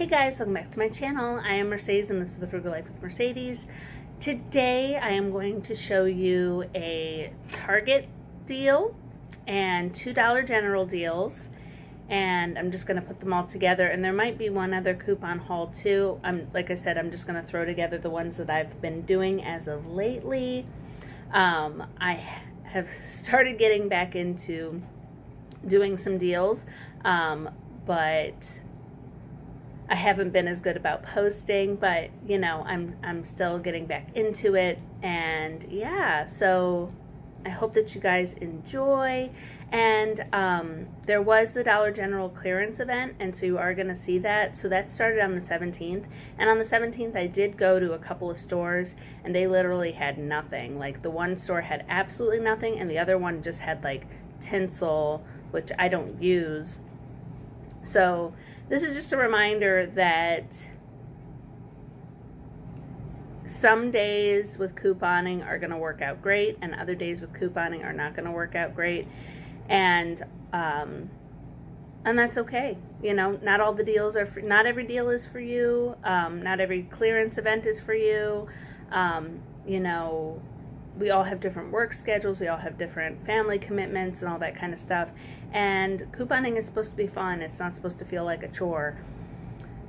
Hey guys, welcome back to my channel. I am Mercedes and this is The Frugal Life with Mercedes. Today I am going to show you a Target deal and two Dollar General deals and I'm just going to put them all together and there might be one other coupon haul too. I'm Like I said, I'm just going to throw together the ones that I've been doing as of lately. Um, I have started getting back into doing some deals, um, but I haven't been as good about posting, but you know, I'm I'm still getting back into it and yeah, so I hope that you guys enjoy. And um, there was the Dollar General clearance event, and so you are going to see that. So that started on the 17th. And on the 17th, I did go to a couple of stores, and they literally had nothing. Like the one store had absolutely nothing, and the other one just had like tinsel, which I don't use. So this is just a reminder that some days with couponing are going to work out great and other days with couponing are not going to work out great. And um, and that's okay you know? Not all the deals are for, not every deal is for you. Um, not every clearance event is for you. Um, you know we all have different work schedules we all have different family commitments and all that kind of stuff. And couponing is supposed to be fun it's not supposed to feel like a chore.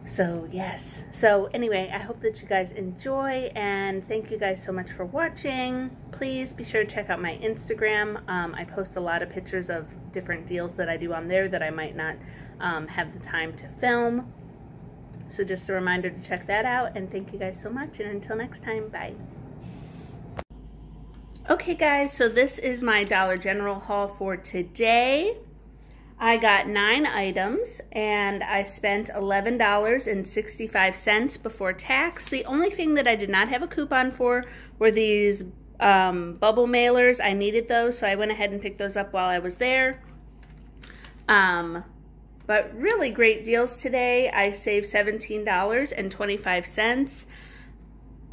So yes. So anyway i hope that you guys enjoy and thank you guys so much for watching. Please be sure to check out my instagram. Um, i post a lot of pictures of different deals that i do on there that i might not um, have the time to film. So just a reminder to check that out and thank you guys so much and until next time bye okay guys so this is my dollar general haul for today I got nine items and I spent $11.65 before tax. The only thing that I did not have a coupon for were these um, bubble mailers. I needed those, so I went ahead and picked those up while I was there. Um, but really great deals today. I saved $17.25.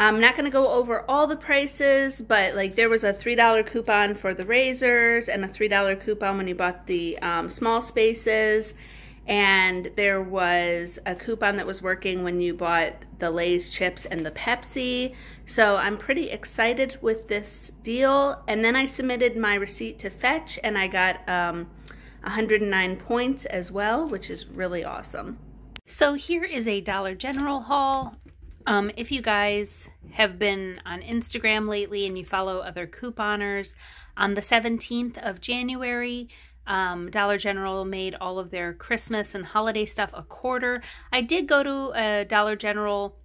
I'm not going to go over all the prices, but like there was a $3 coupon for the razors and a $3 coupon when you bought the um, small spaces. And there was a coupon that was working when you bought the Lay's chips and the Pepsi. So I'm pretty excited with this deal. And then I submitted my receipt to Fetch and I got um, 109 points as well, which is really awesome. So here is a Dollar General haul. Um, if you guys have been on Instagram lately and you follow other couponers, on the 17th of January, um, Dollar General made all of their Christmas and holiday stuff a quarter. I did go to a Dollar General.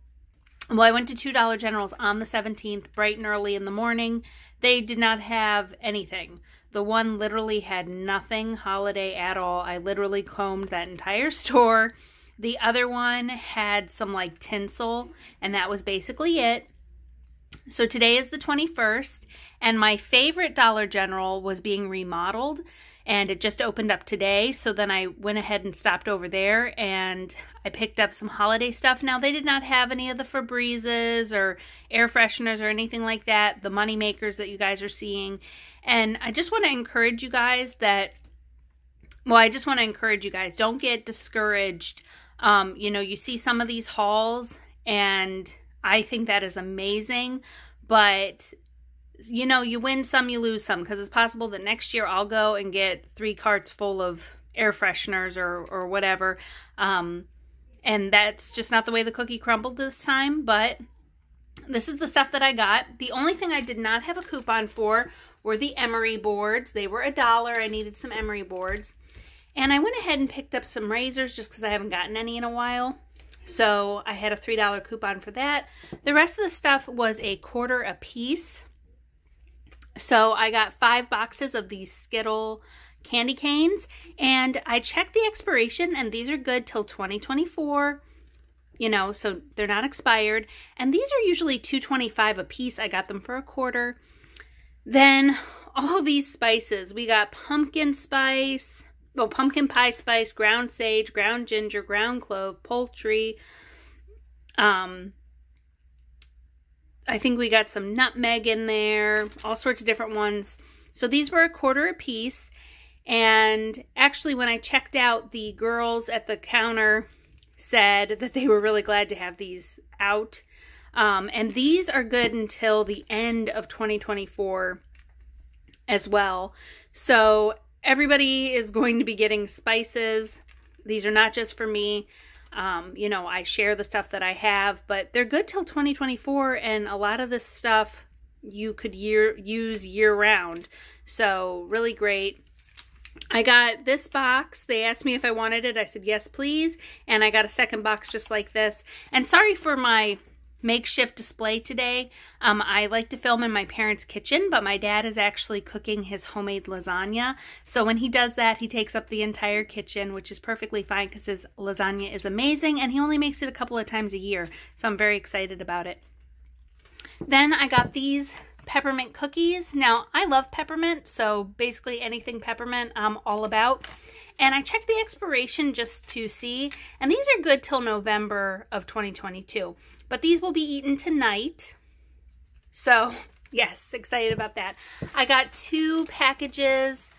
Well, I went to two Dollar Generals on the 17th, bright and early in the morning. They did not have anything. The one literally had nothing holiday at all. I literally combed that entire store the other one had some like tinsel, and that was basically it. So today is the 21st, and my favorite Dollar General was being remodeled, and it just opened up today. So then I went ahead and stopped over there, and I picked up some holiday stuff. Now, they did not have any of the Febrezes or air fresheners or anything like that, the money makers that you guys are seeing. And I just want to encourage you guys that, well, I just want to encourage you guys, don't get discouraged um, you know, you see some of these hauls and I think that is amazing, but you know, you win some, you lose some because it's possible that next year I'll go and get three carts full of air fresheners or, or whatever. Um, and that's just not the way the cookie crumbled this time, but this is the stuff that I got. The only thing I did not have a coupon for were the emery boards. They were a dollar. I needed some emery boards. And I went ahead and picked up some razors just because I haven't gotten any in a while. So I had a $3 coupon for that. The rest of the stuff was a quarter a piece. So I got five boxes of these Skittle candy canes. And I checked the expiration and these are good till 2024 you know, so they're not expired. And these are usually 225 a piece. I got them for a quarter. Then all these spices. We got pumpkin spice, well, pumpkin pie spice, ground sage, ground ginger, ground clove, poultry. Um, I think we got some nutmeg in there, all sorts of different ones. So these were a quarter a piece. And actually, when I checked out, the girls at the counter said that they were really glad to have these out. Um, and these are good until the end of 2024 as well. So everybody is going to be getting spices. These are not just for me. Um, you know, I share the stuff that I have, but they're good till 2024, and a lot of this stuff you could year use year round. So really great. I got this box. They asked me if I wanted it. I said yes, please. And I got a second box just like this. And sorry for my makeshift display today. Um, I like to film in my parents' kitchen, but my dad is actually cooking his homemade lasagna. So when he does that, he takes up the entire kitchen, which is perfectly fine because his lasagna is amazing and he only makes it a couple of times a year. So I'm very excited about it. Then I got these peppermint cookies. Now, I love peppermint, so basically anything peppermint I'm all about. And I checked the expiration just to see, and these are good till November of 2022. But these will be eaten tonight. So, yes, excited about that. I got two packages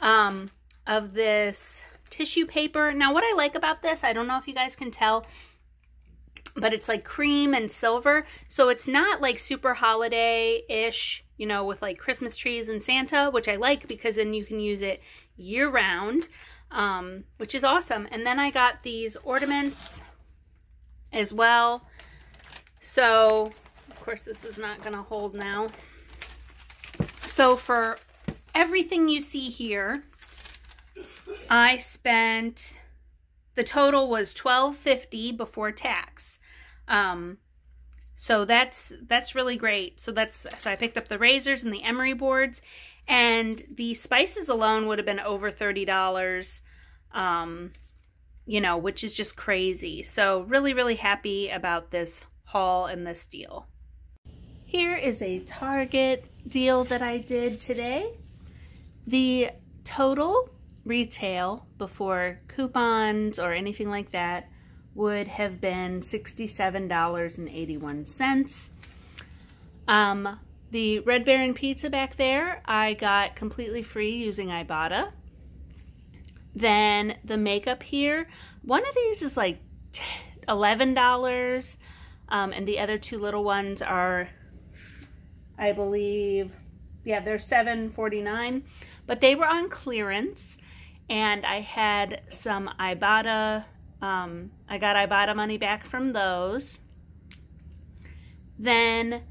um, of this tissue paper. Now, what I like about this, I don't know if you guys can tell, but it's like cream and silver. So it's not like super holiday-ish, you know, with like Christmas trees and Santa, which I like because then you can use it year round, um, which is awesome. And then I got these ornaments as well. So, of course, this is not going to hold now. So for everything you see here, I spent, the total was twelve fifty before tax. Um, so that's that's really great. So that's so I picked up the razors and the emery boards, and the spices alone would have been over thirty dollars. Um, you know, which is just crazy. So really, really happy about this haul and this deal. Here is a Target deal that I did today. The total retail before coupons or anything like that would have been $67.81. Um, the Red Baron pizza back there, I got completely free using Ibotta. Then the makeup here, one of these is like $11, um, and the other two little ones are, I believe, yeah, they're $7.49, but they were on clearance, and I had some Ibotta um, I got Ibotta money back from those. Then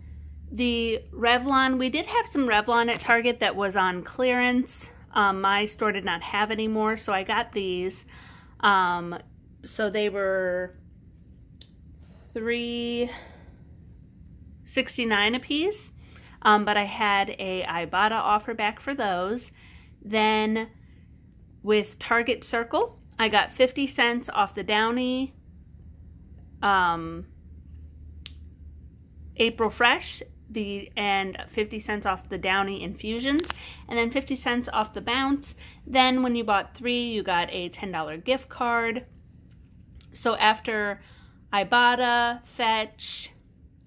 the Revlon, we did have some Revlon at Target that was on clearance. Um, my store did not have any more, so I got these. Um, so they were three sixty nine a piece. Um, but I had a Ibotta offer back for those. Then with Target Circle, I got 50 cents off the Downy um, April Fresh the and 50 cents off the Downy infusions and then 50 cents off the Bounce. Then when you bought three, you got a $10 gift card. So after Ibotta, Fetch,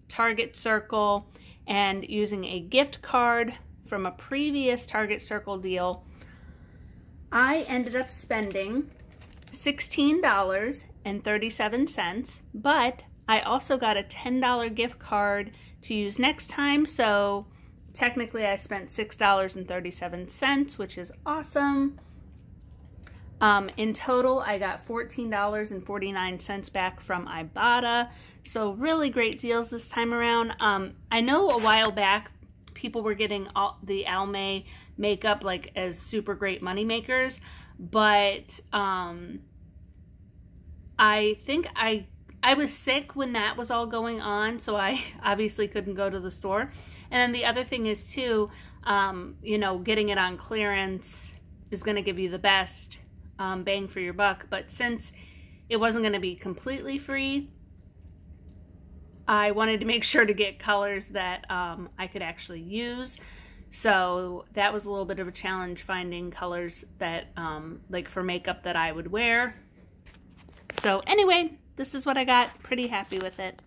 Target Circle, and using a gift card from a previous Target Circle deal, I ended up spending $16.37, but I also got a $10 gift card to use next time, so technically I spent $6.37, which is awesome. Um, in total, I got $14.49 back from Ibotta, so really great deals this time around. Um, I know a while back people were getting all the Almay makeup like as super great money makers, but um, I think I I was sick when that was all going on, so I obviously couldn't go to the store. And then the other thing is too, um, you know, getting it on clearance is going to give you the best um, bang for your buck. But since it wasn't going to be completely free, I wanted to make sure to get colors that um, I could actually use. So that was a little bit of a challenge finding colors that, um, like for makeup that I would wear. So anyway, this is what I got. Pretty happy with it.